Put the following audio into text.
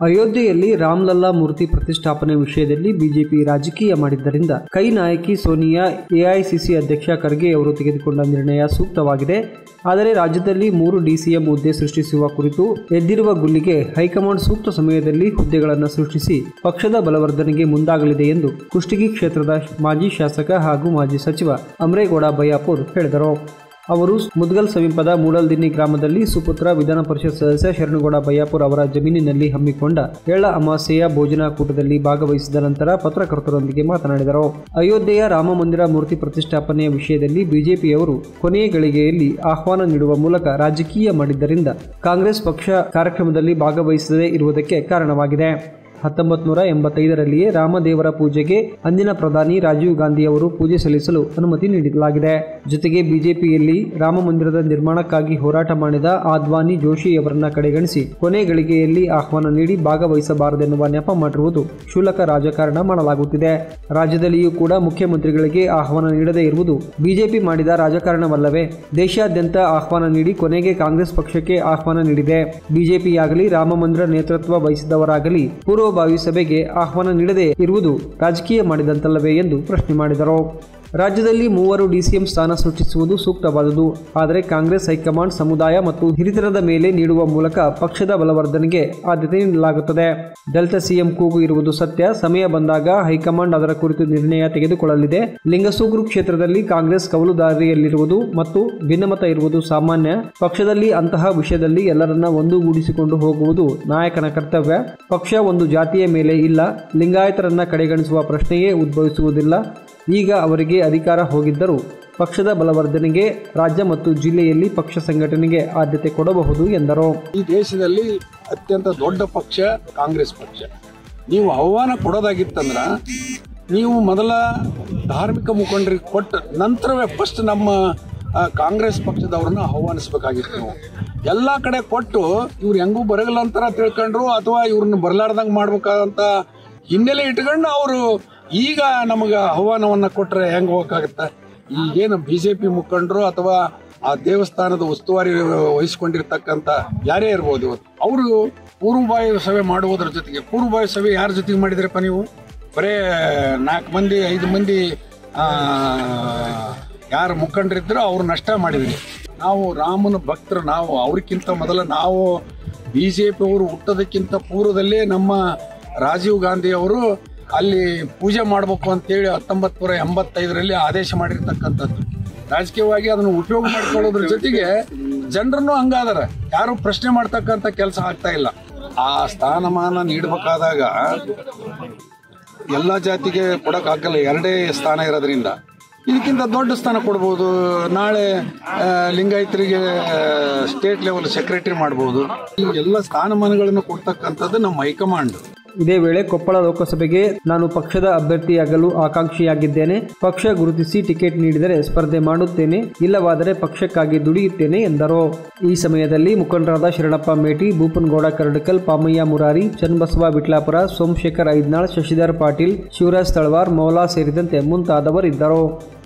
ಅಯೋಧ್ಯೆಯಲ್ಲಿ ರಾಮ್ಲಲ್ಲಾ ಮೂರ್ತಿ ಪ್ರತಿಷ್ಠಾಪನೆ ವಿಷಯದಲ್ಲಿ ಬಿಜೆಪಿ ರಾಜಕೀಯ ಮಾಡಿದ್ದರಿಂದ ಕೈ ನಾಯಕಿ ಸೋನಿಯಾ ಎಐಸಿಸಿ ಅಧ್ಯಕ್ಷ ಖರ್ಗೆ ಅವರು ತೆಗೆದುಕೊಂಡ ನಿರ್ಣಯ ಸೂಕ್ತವಾಗಿದೆ. ಆದರೆ ರಾಜ್ಯದಲ್ಲಿ ಮೂರು ಡಿಸಿಎಂ ಹುದ್ದೆ ಸೃಷ್ಟಿಸುವ ಕುರಿತು ಎದ್ದಿರುವ ಗುಲ್ಲಿಗೆ ಹೈಕಮಾಂಡ್ ಸೂಕ್ತ ಸಮಯದಲ್ಲಿ ಹುದ್ದೆಗಳನ್ನು ಸೃಷ್ಟಿಸಿ ಪಕ್ಷದ ಬಲವರ್ಧನೆಗೆ ಮುಂದಾಗಲಿದೆ ಎಂದು ಕುಷ್ಟಗಿ ಕ್ಷೇತ್ರದ ಮಾಜಿ ಶಾಸಕ ಹಾಗೂ ಮಾಜಿ ಸಚಿವ ಅಮರೇಗೌಡ ಬಯ್ಯಾಪುರ್ ಹೇಳಿದರು. ಅವರು ಮುದ್ಗಲ್ ಸಮೀಪದ ಮೂಡಲ್ದಿನ್ನಿ ಗ್ರಾಮದಲ್ಲಿ ಸುಪುತ್ರ ವಿಧಾನ ಪರಿಷತ್ ಸದಸ್ಯ ಶರಣಗೌಡ ಬಯ್ಯಾಪುರ್ ಅವರ ಜಮೀನಿನಲ್ಲಿ ಹಮ್ಮಿಕೊಂಡ ಎಳ್ಳ ಅಮಾಸೆಯ ಭೋಜನಾ ಕೂಟದಲ್ಲಿ ಭಾಗವಹಿಸಿದ ನಂತರ ಪತ್ರಕರ್ತರೊಂದಿಗೆ ಮಾತನಾಡಿದರು. ಅಯೋಧ್ಯೆಯ ರಾಮ ಮಂದಿರ ಮೂರ್ತಿ ಪ್ರತಿಷ್ಠಾಪನೆಯ ವಿಷಯದಲ್ಲಿ ಬಿಜೆಪಿಯವರು ಕೊನೆಯ ಗಳಿಗೆಯಲ್ಲಿ ಆಹ್ವಾನ ನೀಡುವ ಮೂಲಕ ರಾಜಕೀಯ ಮಾಡಿದ್ದರಿಂದ ಕಾಂಗ್ರೆಸ್ ಪಕ್ಷ ಕಾರ್ಯಕ್ರಮದಲ್ಲಿ ಭಾಗವಹಿಸದೇ ಇರುವುದಕ್ಕೆ ಕಾರಣವಾಗಿದೆ. ಹತ್ತೊಂಬತ್ತು ನೂರ ಎಂಬತ್ತೈದರಲ್ಲಿಯೇ ರಾಮದೇವರ ಪೂಜೆಗೆ ಅಂದಿನ ಪ್ರಧಾನಿ ರಾಜೀವ್ ಗಾಂಧಿ ಅವರು ಪೂಜೆ ಸಲ್ಲಿಸಲು ಅನುಮತಿ ನೀಡಲಾಗಿದೆ. ಜೊತೆಗೆ ಬಿಜೆಪಿಯಲ್ಲಿ ರಾಮ ಮಂದಿರದ ನಿರ್ಮಾಣಕ್ಕಾಗಿ ಹೋರಾಟ ಮಾಡಿದ ಆದ್ವಾನಿ ಜೋಶಿಯವರನ್ನ ಕಡೆಗಣಿಸಿ ಕೊನೆ ಗಳಿಗೆಯಲ್ಲಿ ಆಹ್ವಾನ ನೀಡಿ ಭಾಗವಹಿಸಬಾರದೆನ್ನುವ ನೆಪ ಮಾಡಿರುವುದು ಕ್ಷುಲ್ಲಕ ರಾಜಕಾರಣ ಮಾಡಲಾಗುತ್ತಿದೆ. ರಾಜ್ಯದಲ್ಲಿಯೂ ಕೂಡ ಮುಖ್ಯಮಂತ್ರಿಗಳಿಗೆ ಆಹ್ವಾನ ನೀಡದೇ ಇರುವುದು ಬಿಜೆಪಿ ಮಾಡಿದ ರಾಜಕಾರಣವಲ್ಲವೇ. ದೇಶಾದ್ಯಂತ ಆಹ್ವಾನ ನೀಡಿ ಕೊನೆಗೆ ಕಾಂಗ್ರೆಸ್ ಪಕ್ಷಕ್ಕೆ ಆಹ್ವಾನ ನೀಡಿದೆ. ಬಿಜೆಪಿಯಾಗಲಿ ರಾಮ ಮಂದಿರ ನೇತೃತ್ವ ವಹಿಸಿದವರಾಗಲಿ ಪೂರ್ವಭಾವಿ ಸಭೆಗೆ ಆಹ್ವಾನ ನೀಡದೇ ಇರುವುದು ರಾಜಕೀಯ ಮಾಡಿದಂತಲ್ಲವೇ ಎಂದು ಪ್ರಶ್ನೆ ಮಾಡಿದರು. ರಾಜ್ಯದಲ್ಲಿ ಮೂವರು ಡಿಸಿಎಂ ಸ್ಥಾನ ಸೃಷ್ಟಿಸುವುದು ಸೂಕ್ತವಾದುದು. ಆದರೆ ಕಾಂಗ್ರೆಸ್, ಹೈಕಮಾಂಡ್, ಸಮುದಾಯ ಮತ್ತು ಹಿರಿತನದ ಮೇಲೆ ನೀಡುವ ಮೂಲಕ ಪಕ್ಷದ ಬಲವರ್ಧನೆಗೆ ಆದ್ಯತೆ ನೀಡಲಾಗುತ್ತದೆ. ದಲಿತ ಸಿಎಂ ಕೂಗು ಇರುವುದು ಸತ್ಯ. ಸಮಯ ಬಂದಾಗ ಹೈಕಮಾಂಡ್ ಅದರ ಕುರಿತು ನಿರ್ಣಯ ತೆಗೆದುಕೊಳ್ಳಲಿದೆ. ಲಿಂಗಸೂಗುರು ಕ್ಷೇತ್ರದಲ್ಲಿ ಕಾಂಗ್ರೆಸ್ ಕವಲುದಾರಿಯಲ್ಲಿರುವುದು ಮತ್ತು ಭಿನ್ನಮತ ಇರುವುದು ಸಾಮಾನ್ಯ. ಪಕ್ಷದಲ್ಲಿ ಅಂತಹ ವಿಷಯದಲ್ಲಿ ಎಲ್ಲರನ್ನ ಒಂದುಗೂಡಿಸಿಕೊಂಡು ಹೋಗುವುದು ನಾಯಕನ ಕರ್ತವ್ಯ. ಪಕ್ಷ ಒಂದು ಜಾತಿಯ ಮೇಲೆ ಇಲ್ಲ. ಲಿಂಗಾಯತರನ್ನ ಕಡೆಗಣಿಸುವ ಪ್ರಶ್ನೆಯೇ ಉದ್ಭವಿಸುವುದಿಲ್ಲ. ಈಗ ಅವರಿಗೆ ಅಧಿಕಾರ ಹೋಗಿದ್ದರೂ ಪಕ್ಷದ ಬಲವರ್ಧನೆಗೆ ರಾಜ್ಯ ಮತ್ತು ಜಿಲ್ಲೆಯಲ್ಲಿ ಪಕ್ಷ ಸಂಘಟನೆಗೆ ಆದ್ಯತೆ ಕೊಡಬಹುದು ಎಂದರು. ಈ ದೇಶದಲ್ಲಿ ಅತ್ಯಂತ ದೊಡ್ಡ ಪಕ್ಷ ಕಾಂಗ್ರೆಸ್ ಪಕ್ಷ. ನೀವು ಆಹ್ವಾನ ಕೊಡೋದಾಗಿತ್ತಂದ್ರ ನೀವು ಮೊದಲ ಧಾರ್ಮಿಕ ಮುಖಂಡರಿಗೆ ಕೊಟ್ಟ ನಂತರವೇ ಫಸ್ಟ್ ನಮ್ಮ ಕಾಂಗ್ರೆಸ್ ಪಕ್ಷದವ್ರನ್ನ ಆಹ್ವಾನಿಸ್ಬೇಕಾಗಿತ್ತು. ನೀವು ಎಲ್ಲ ಕಡೆ ಕೊಟ್ಟು ಇವ್ರು ಹೆಂಗೂ ಬರಗಲ್ಲ ಅಂತಾರ ತಿಳ್ಕೊಂಡ್ರು ಅಥವಾ ಇವ್ರನ್ನ ಬರಲಾರ್ದಂಗೆ ಮಾಡ್ಬೇಕಾದಂತ ಹಿನ್ನೆಲೆ ಇಟ್ಕೊಂಡು ಅವರು ಈಗ ನಮಗೆ ಆಹ್ವಾನವನ್ನ ಕೊಟ್ರೆ ಹೆಂಗ್ ಹೋಗಕ್ಕಾಗತ್ತೆ ಈಗೇನು ಬಿಜೆಪಿ ಮುಖಂಡರು ಅಥವಾ ಆ ದೇವಸ್ಥಾನದ ಉಸ್ತುವಾರಿ ವಹಿಸಿಕೊಂಡಿರ್ತಕ್ಕಂಥ ಯಾರೇ ಇರ್ಬೋದು ಇವತ್ತು ಅವರು ಪೂರ್ವಭಾವಿ ಸಭೆ ಮಾಡುವುದರ ಜೊತೆಗೆ, ಪೂರ್ವಭಾವಿ ಸಭೆ ಯಾರ ಜೊತೆಗೆ ಮಾಡಿದ್ರಪ್ಪ ನೀವು? ಬರೇ ನಾಲ್ಕು ಮಂದಿ, ಐದು ಮಂದಿ ಯಾರು ಮುಖಂಡರಿದ್ರು ಅವ್ರು ನಷ್ಟ ಮಾಡಿದ್ರಿ. ನಾವು ರಾಮನ ಭಕ್ತರು, ನಾವು ಅವ್ರಿಗಿಂತ ಮೊದಲು ನಾವು ಬಿ ಜೆ ಪಿ ಅವರು ಹುಟ್ಟೋದಕ್ಕಿಂತ ಪೂರ್ವದಲ್ಲೇ ನಮ್ಮ ರಾಜೀವ್ ಗಾಂಧಿ ಅವರು ಅಲ್ಲಿ ಪೂಜೆ ಮಾಡಬೇಕು ಅಂತೇಳಿ ಹತ್ತೊಂಬತ್ತು ನೂರ ಎಂಬತ್ತೈದರಲ್ಲಿ ಆದೇಶ ಮಾಡಿರ್ತಕ್ಕಂಥದ್ದು. ರಾಜಕೀಯವಾಗಿ ಅದನ್ನು ಉಪಯೋಗ ಮಾಡ್ಕೊಳ್ಳೋದ್ರ ಜೊತೆಗೆ ಜನರನ್ನು ಹಂಗಾದಾರೆ, ಯಾರು ಪ್ರಶ್ನೆ ಮಾಡ್ತಕ್ಕಂಥ ಕೆಲಸ ಆಗ್ತಾ ಇಲ್ಲ. ಆ ಸ್ಥಾನಮಾನ ನೀಡಬೇಕಾದಾಗ ಎಲ್ಲ ಜಾತಿಗೆ ಕೊಡೋಕ್ಕಾಗಲ್ಲ, ಎರಡೇ ಸ್ಥಾನ ಇರೋದ್ರಿಂದ. ಇದಕ್ಕಿಂತ ದೊಡ್ಡ ಸ್ಥಾನ ಕೊಡ್ಬೋದು. ನಾಳೆ ಲಿಂಗಾಯತರಿಗೆ ಸ್ಟೇಟ್ ಲೆವೆಲ್ ಸೆಕ್ರೆಟರಿ ಮಾಡ್ಬೋದು. ಎಲ್ಲ ಸ್ಥಾನಮಾನಗಳನ್ನು ಕೊಡ್ತಕ್ಕಂಥದ್ದು ನಮ್ಮ ಹೈಕಮಾಂಡ್. ಇದೇ ವೇಳೆ ಕೊಪ್ಪಳ ಲೋಕಸಭೆಗೆ ನಾನು ಪಕ್ಷದ ಅಭ್ಯರ್ಥಿಯಾಗಲು ಆಕಾಂಕ್ಷಿಯಾಗಿದ್ದೇನೆ. ಪಕ್ಷ ಗುರುತಿಸಿ ಟಿಕೆಟ್ ನೀಡಿದರೆ ಸ್ಪರ್ಧೆ ಮಾಡುತ್ತೇನೆ. ಇಲ್ಲವಾದರೆ ಪಕ್ಷಕ್ಕಾಗಿ ದುಡಿಯುತ್ತೇನೆ ಎಂದರು. ಈ ಸಮಯದಲ್ಲಿ ಮುಖಂಡರಾದ ಶರಣಪ್ಪ ಮೇಟಿ, ಭೂಪನ್ಗೌಡ ಕರಡಕಲ್, ಪಾಮಯ್ಯ ಮುರಾರಿ, ಚನ್ನಬಸವ ವಿಟ್ಲಾಪುರ ಸೋಮಶೇಖರ್ ಐದ್ನಾಳ್, ಶಶಿಧರ್ ಪಾಟೀಲ್, ಶಿವರಾಜ್ ತಳವಾರ್, ಮೌಲಾ ಸೇರಿದಂತೆ ಮುಂತಾದವರಿದ್ದರು.